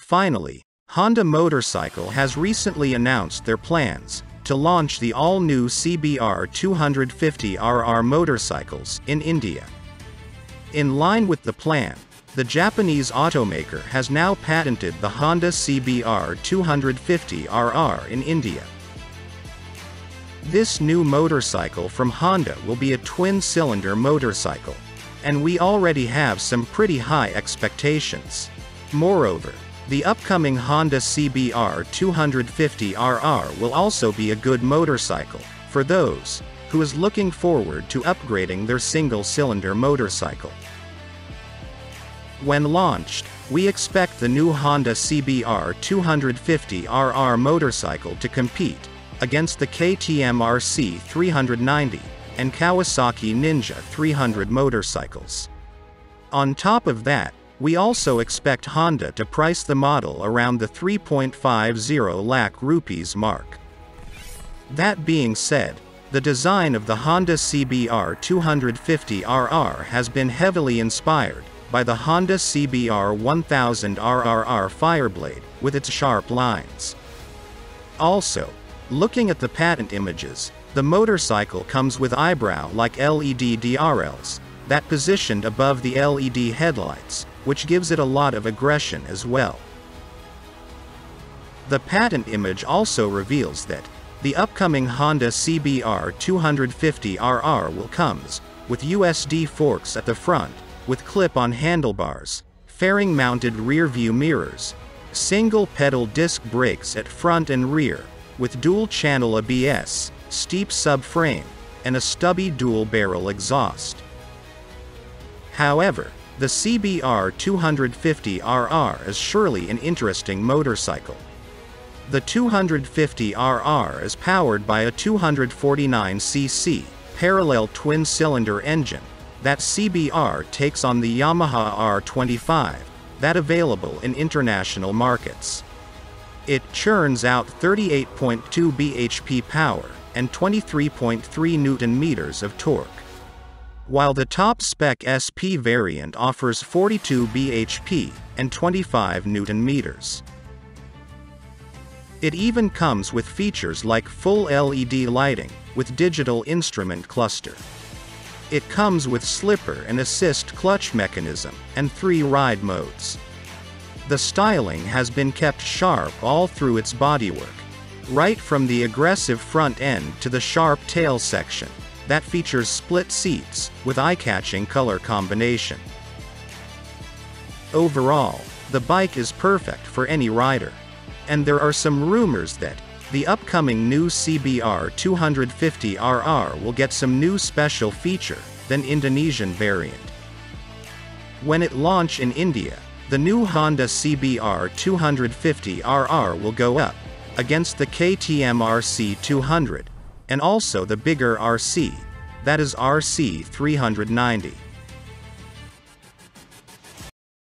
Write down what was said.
Finally, Honda Motorcycle has recently announced their plans to launch the all-new CBR 250RR motorcycles in India. In line with the plan, the Japanese automaker has now patented the Honda CBR 250RR in India. This new motorcycle from Honda will be a twin-cylinder motorcycle, and we already have some pretty high expectations. Moreover, the upcoming Honda CBR 250RR will also be a good motorcycle, for those, who is looking forward to upgrading their single-cylinder motorcycle. When launched, we expect the new Honda CBR 250RR motorcycle to compete against the KTM RC 390 and Kawasaki Ninja 300 motorcycles. On top of that, we also expect Honda to price the model around the 3.50 lakh rupees mark. That being said, the design of the Honda CBR 250RR has been heavily inspired by the Honda CBR 1000 RRR Fireblade, with its sharp lines. Also, looking at the patent images, the motorcycle comes with eyebrow-like LED DRLs, that positioned above the LED headlights, which gives it a lot of aggression as well. The patent image also reveals that, the upcoming Honda CBR 250RR will comes, with USD forks at the front, with clip-on handlebars, fairing-mounted rear-view mirrors, single-petal disc brakes at front and rear, with dual-channel ABS, steep subframe, and a stubby dual-barrel exhaust. However, the CBR 250RR is surely an interesting motorcycle. The 250RR is powered by a 249cc, parallel twin-cylinder engine, that CBR takes on the Yamaha R25, that available in international markets. It churns out 38.2 bhp power and 23.3 newton meters of torque. While the top spec SP variant offers 42 bhp and 25 newton meters. It even comes with features like full LED lighting, with digital instrument cluster. It comes with slipper and assist clutch mechanism, and three ride modes. The styling has been kept sharp all through its bodywork. Right from the aggressive front end to the sharp tail section, that features split seats, with eye-catching color combination. Overall, the bike is perfect for any rider. And there are some rumors that, the upcoming new CBR 250RR will get some new special feature, than Indonesian variant. When it launch in India, the new Honda CBR 250RR will go up, against the KTM RC 200, and also the bigger RC, that is RC 390.